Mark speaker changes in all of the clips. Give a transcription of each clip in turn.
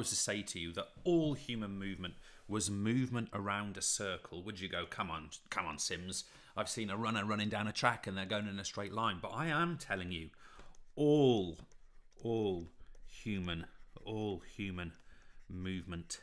Speaker 1: was to say to you that all human movement was movement around a circle, would you go, come on, come on, Sims? I've seen a runner running down a track and they're going in a straight line. But I am telling you, all, all human, all human movement,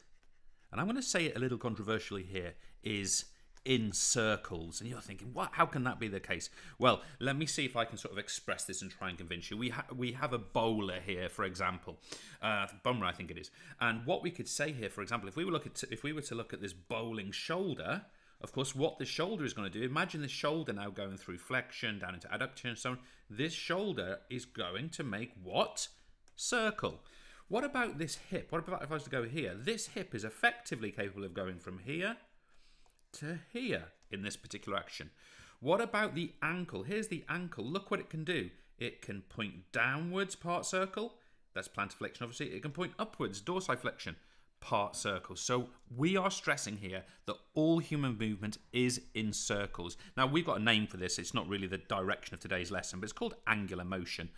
Speaker 1: and I'm going to say it a little controversially here, is in circles. And you're thinking, what? How can that be the case? Well, let me see if I can sort of express this and try and convince you. We ha- we have a bowler here, for example, uh, Bumrah, I think it is. And what we could say here, for example, if we were look at if we were to look at this bowling shoulder. Of course, what the shoulder is going to do, imagine the shoulder now going through flexion, down into adduction, and so on. This shoulder is going to make what? Circle. What about this hip? What about if I was to go here? This hip is effectively capable of going from here to here in this particular action. What about the ankle? Here's the ankle. Look what it can do. It can point downwards, part circle. That's plantar flexion, obviously. It can point upwards, dorsiflexion, part circle. So we are stressing here that all human movement is in circles. Now, we've got a name for this. It's not really the direction of today's lesson, but it's called angular motion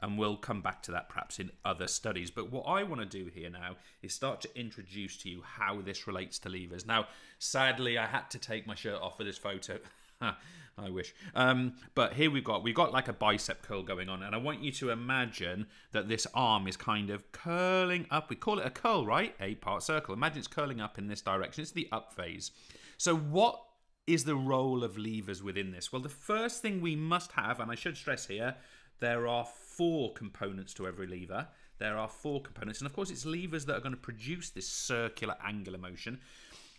Speaker 1: and we'll come back to that perhaps in other studies. But what I want to do here now is start to introduce to you how this relates to levers. Now, sadly, I had to take my shirt off for this photo. I wish. Um, but here we've got we've got like a bicep curl going on, and I want you to imagine that this arm is kind of curling up. We call it a curl, right? A part circle. Imagine it's curling up in this direction. It's the up phase. So what is the role of levers within this? Well, the first thing we must have, and I should stress here, there are four components to every lever. There are four components, and of course, it's levers that are going to produce this circular angular motion.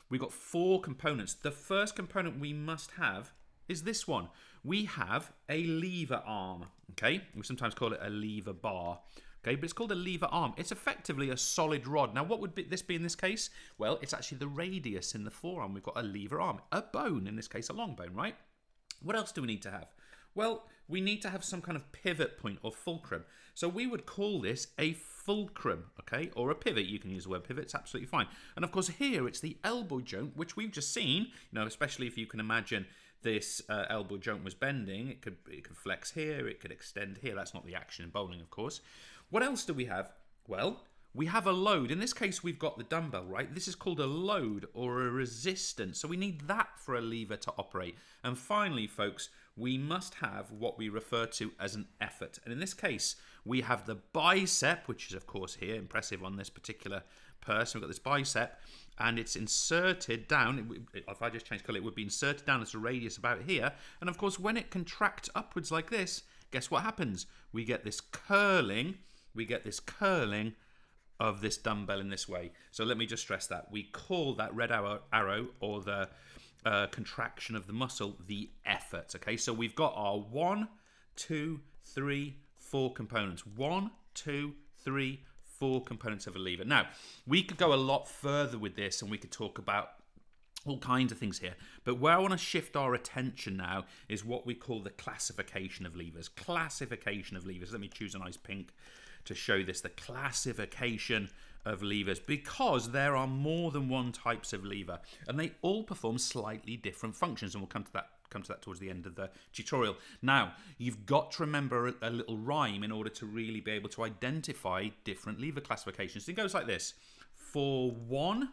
Speaker 1: We've got four components. The first component we must have is this one. We have a lever arm, okay? We sometimes call it a lever bar. Okay, but it's called a lever arm. It's effectively a solid rod. Now, what would be, this be in this case? Well, it's actually the radius in the forearm. We've got a lever arm, a bone, in this case, a long bone, right? What else do we need to have? Well, we need to have some kind of pivot point or fulcrum. So we would call this a fulcrum, okay, or a pivot. You can use the word pivot, it's absolutely fine. And of course, here it's the elbow joint, which we've just seen, you know, especially if you can imagine this uh, elbow joint was bending, it could, it could flex here, it could extend here. That's not the action in bowling, of course. What else do we have? Well, we have a load. In this case, we've got the dumbbell, right? This is called a load or a resistance. So we need that for a lever to operate. And finally, folks, we must have what we refer to as an effort. And in this case, we have the bicep, which is, of course, here, impressive on this particular person. We've got this bicep, and it's inserted down. If I just change colour, it would be inserted down as a radius about here. And of course, when it contracts upwards like this, guess what happens? We get this curling, we get this curling of this dumbbell in this way. So let me just stress that. We call that red arrow, arrow or the uh, contraction of the muscle, the effort. Okay, so we've got our one, two, three, four components. One, two, three, four components of a lever. Now, we could go a lot further with this and we could talk about all kinds of things here. But where I want to shift our attention now is what we call the classification of levers. Classification of levers. Let me choose a nice pink to show this. The classification of levers because there are more than one types of lever and they all perform slightly different functions and we'll come to that come to that towards the end of the tutorial. Now, you've got to remember a little rhyme in order to really be able to identify different lever classifications. It goes like this. For one,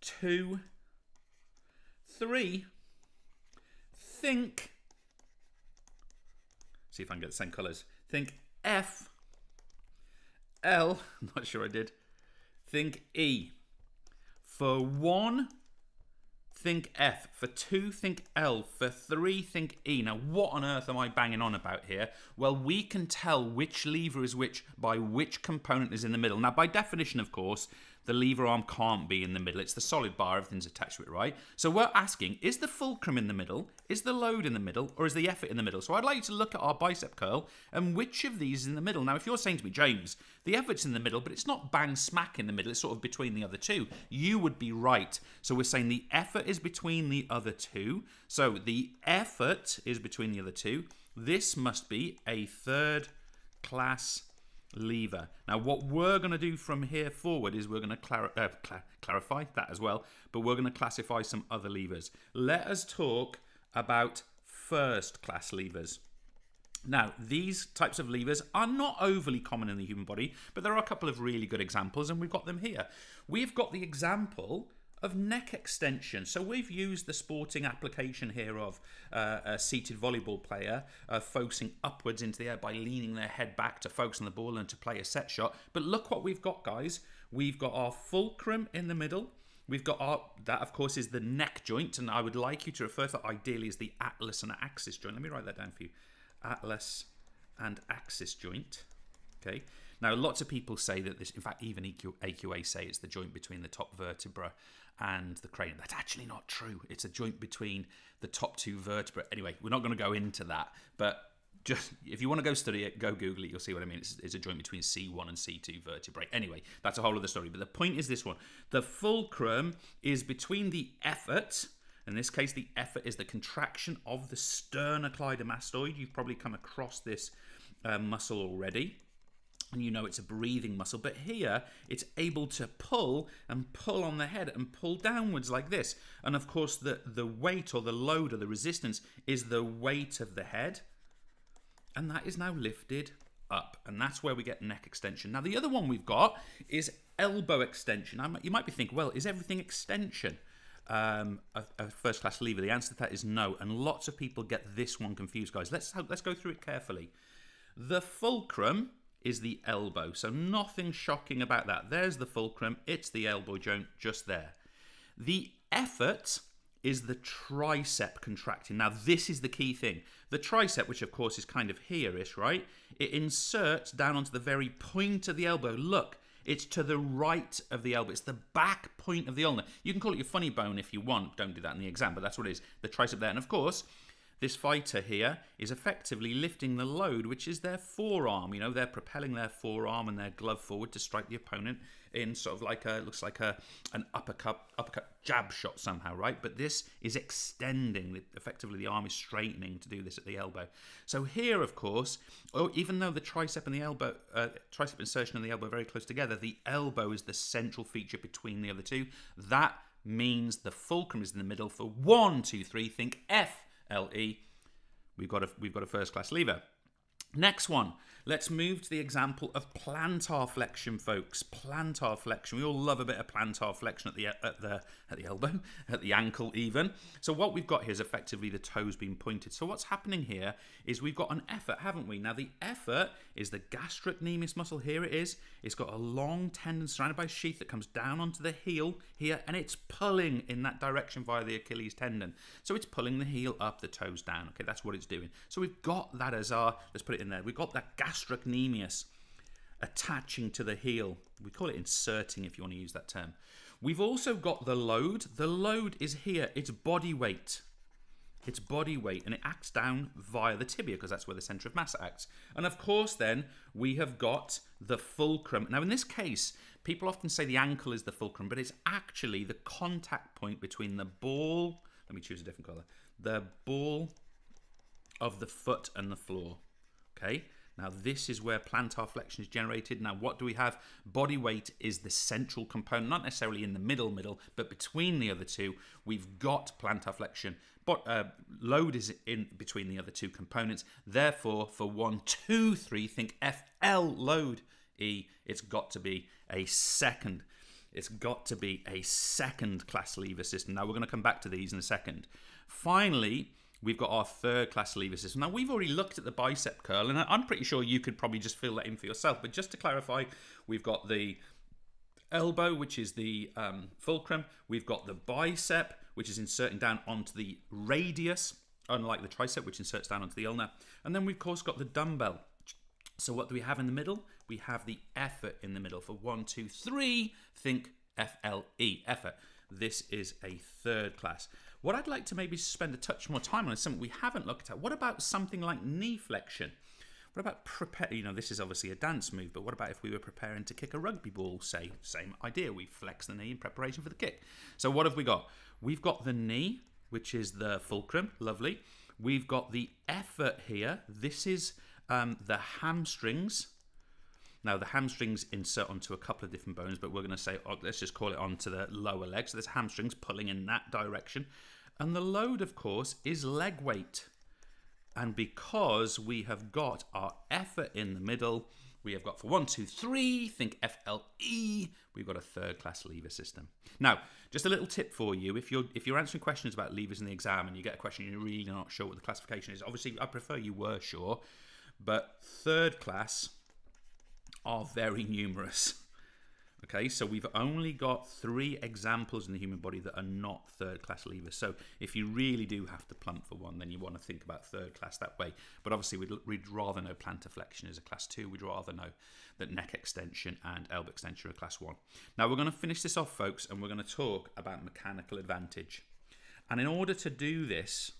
Speaker 1: two, three, think, see if I can get the same colours, think F, L, I'm not sure I did. Think E. For one, think F. For two, think L. For three, think E. Now, what on earth am I banging on about here? Well, we can tell which lever is which by which component is in the middle. Now, by definition, of course, the lever arm can't be in the middle. It's the solid bar, everything's attached to it, right? So we're asking, is the fulcrum in the middle, is the load in the middle, or is the effort in the middle? So I'd like you to look at our bicep curl and which of these is in the middle. Now, if you're saying to me, James, the effort's in the middle, but it's not bang smack in the middle, it's sort of between the other two, you would be right. So we're saying the effort is between the other two. So the effort is between the other two. This must be a third class lever. Now, what we're going to do from here forward is we're going to clar uh, cl clarify that as well, but we're going to classify some other levers. Let us talk about first class levers. Now, these types of levers are not overly common in the human body, but there are a couple of really good examples, and we've got them here. We've got the example of neck extension. So we've used the sporting application here of uh, a seated volleyball player uh, focusing upwards into the air by leaning their head back to focus on the ball and to play a set shot. But look what we've got, guys. We've got our fulcrum in the middle. We've got our, that of course is the neck joint, and I would like you to refer to that ideally as the atlas and axis joint. Let me write that down for you. Atlas and axis joint. Okay. Now, lots of people say that this, in fact, even AQA say it's the joint between the top vertebra and the cranium. That's actually not true. It's a joint between the top two vertebrae. Anyway, we're not going to go into that, but just if you want to go study it, go Google it. You'll see what I mean. It's, it's, a joint between C1 and C2 vertebrae. Anyway, that's a whole other story. But the point is this one: the fulcrum is between the effort. In this case, the effort is the contraction of the sternocleidomastoid. You've probably come across this uh, muscle already and you know it's a breathing muscle but here it's able to pull and pull on the head and pull downwards like this. And of course the the weight or the load or the resistance is the weight of the head. And that is now lifted up. And that's where we get neck extension. Now the other one we've got is elbow extension. You might be thinking well is everything extension? Um, a, a first class lever. The answer to that is no. And lots of people get this one confused guys. Let's let's go through it carefully. The fulcrum is the elbow. So nothing shocking about that. There's the fulcrum, it's the elbow joint just there. The effort is the tricep contracting. Now, this is the key thing. The tricep, which of course is kind of here-ish, right? It inserts down onto the very point of the elbow. Look, it's to the right of the elbow. It's the back point of the ulna. You can call it your funny bone if you want. Don't do that in the exam, but that's what it is. The tricep there. And of course, this fighter here is effectively lifting the load, which is their forearm. You know, they're propelling their forearm and their glove forward to strike the opponent in sort of like a looks like a an uppercut uppercut jab shot somehow, right? But this is extending. Effectively, the arm is straightening to do this at the elbow. So here, of course, oh, even though the tricep and the elbow, uh, tricep insertion and the elbow are very close together, the elbow is the central feature between the other two. That means the fulcrum is in the middle for one, two, three. Think F LE. We've got a, we've got a first class lever. Next one, let's move to the example of plantar flexion, folks. Plantar flexion. We all love a bit of plantar flexion at the at the at the elbow, at the ankle, even. So what we've got here is effectively the toes being pointed. So what's happening here is we've got an effort, haven't we? Now the effort is the gastrocnemius muscle. Here it is. It's got a long tendon surrounded by sheath that comes down onto the heel here, and it's pulling in that direction via the Achilles tendon. So it's pulling the heel up, the toes down. Okay, that's what it's doing. So we've got that as our. Let's put it in there. We've got that gastrocnemius attaching to the heel. We call it inserting if you want to use that term. We've also got the load. The load is here. It's body weight. It's body weight and it acts down via the tibia because that's where the center of mass acts. And of course, then we have got the fulcrum. Now, in this case, people often say the ankle is the fulcrum, but it's actually the contact point between the ball. Let me choose a different color. The ball of the foot and the floor. Okay. Now, this is where plantar flexion is generated. Now, what do we have? Body weight is the central component, not necessarily in the middle, middle, but between the other two, we've got plantar flexion. But uh, load is in between the other two components. Therefore, for one, two, three, think FL load E. It's got to be a second. It's got to be a second class lever system. Now, we're going to come back to these in a second. Finally, we've got our third class lever system. Now, we've already looked at the bicep curl, and I'm pretty sure you could probably just fill that in for yourself. But just to clarify, we've got the elbow, which is the um, fulcrum. We've got the bicep, which is inserting down onto the radius, unlike the tricep, which inserts down onto the ulna. And then we've, of course, got the dumbbell. So what do we have in the middle? We have the effort in the middle. For one, two, three, think F-L-E, effort. This is a third class. What I'd like to maybe spend a touch more time on is something we haven't looked at. What about something like knee flexion? What about prepare? You know, this is obviously a dance move, but what about if we were preparing to kick a rugby ball? Say, same idea. We flex the knee in preparation for the kick. So what have we got? We've got the knee, which is the fulcrum. Lovely. We've got the effort here. This is um, the hamstrings. Now the hamstrings insert onto a couple of different bones, but we're going to say, oh, let's just call it onto the lower leg. So there's hamstrings pulling in that direction. And the load, of course, is leg weight. And because we have got our effort in the middle, we have got for one, two, three, think FLE, we've got a third class lever system. Now, just a little tip for you, if you're if you're answering questions about levers in the exam and you get a question you're really not sure what the classification is, obviously I prefer you were sure, but third class are very numerous. Okay, so we've only got three examples in the human body that are not third class levers. So if you really do have to plump for one, then you want to think about third class that way. But obviously, we'd, we'd rather know plantar flexion is a class two. We'd rather know that neck extension and elbow extension are class one. Now, we're going to finish this off, folks, and we're going to talk about mechanical advantage. And in order to do this,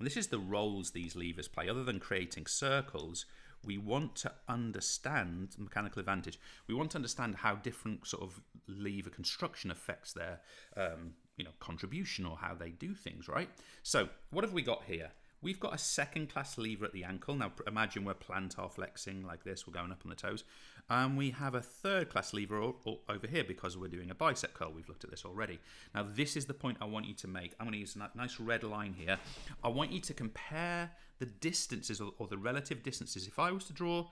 Speaker 1: this is the roles these levers play, other than creating circles we want to understand mechanical advantage. We want to understand how different sort of lever construction affects their um, you know contribution or how they do things, right? So what have we got here? We've got a second class lever at the ankle. Now imagine we're plantar flexing like this, we're going up on the toes. And we have a third class lever over here because we're doing a bicep curl. We've looked at this already. Now this is the point I want you to make. I'm going to use a nice red line here. I want you to compare the distances or, or the relative distances. If I was to draw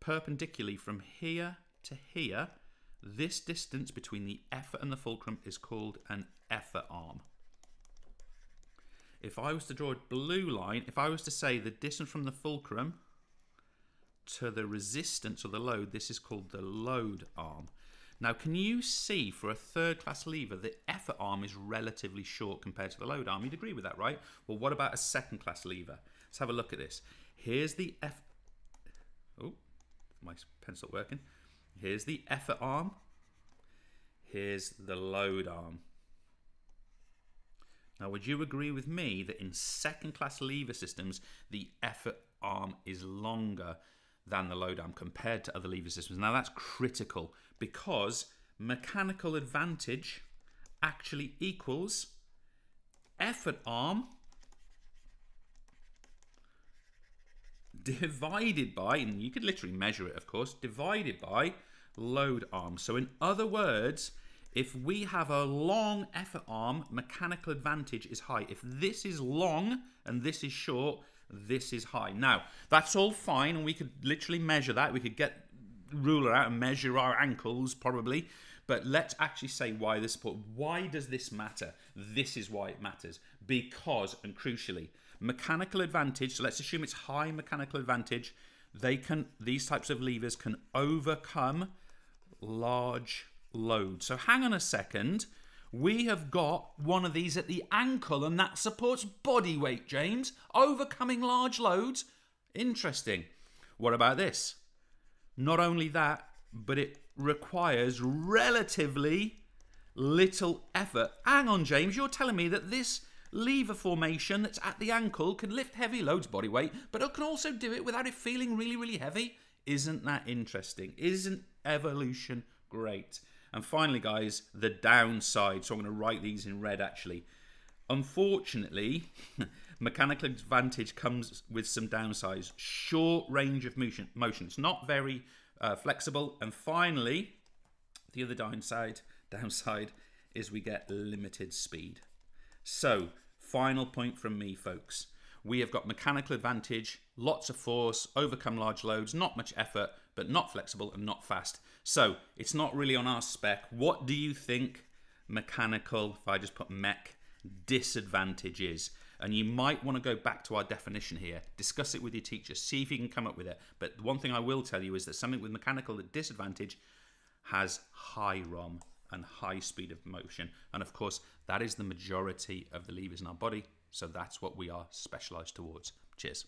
Speaker 1: perpendicularly from here to here, this distance between the effort and the fulcrum is called an effort arm if I was to draw a blue line, if I was to say the distance from the fulcrum to the resistance or the load, this is called the load arm. Now, can you see for a third class lever, the effort arm is relatively short compared to the load arm? You'd agree with that, right? Well, what about a second class lever? Let's have a look at this. Here's the F. Oh, my pencil working. Here's the effort arm. Here's the load arm. Now, would you agree with me that in second class lever systems, the effort arm is longer than the load arm compared to other lever systems? Now, that's critical because mechanical advantage actually equals effort arm divided by, and you could literally measure it, of course, divided by load arm. So, in other words, if we have a long effort arm, mechanical advantage is high. If this is long and this is short, this is high. Now, that's all fine, and we could literally measure that. We could get ruler out and measure our ankles, probably. But let's actually say why this support. Why does this matter? This is why it matters. Because, and crucially, mechanical advantage, so let's assume it's high mechanical advantage, they can these types of levers can overcome large load. So hang on a second. We have got one of these at the ankle and that supports body weight, James. Overcoming large loads. Interesting. What about this? Not only that, but it requires relatively little effort. Hang on, James, you're telling me that this lever formation that's at the ankle can lift heavy loads body weight, but it can also do it without it feeling really, really heavy? Isn't that interesting? Isn't evolution great? And finally, guys, the downside. So I'm going to write these in red actually. Unfortunately, mechanical advantage comes with some downsides. Short range of motion, motions, not very uh, flexible. And finally, the other downside, downside is we get limited speed. So, final point from me, folks. We have got mechanical advantage, lots of force, overcome large loads, not much effort, but not flexible and not fast. So it's not really on our spec. What do you think mechanical, if I just put mech, disadvantage is? And you might want to go back to our definition here, discuss it with your teacher, see if you can come up with it. But one thing I will tell you is that something with mechanical disadvantage has high ROM and high speed of motion. And of course, that is the majority of the levers in our body. So that's what we are specialized towards. Cheers.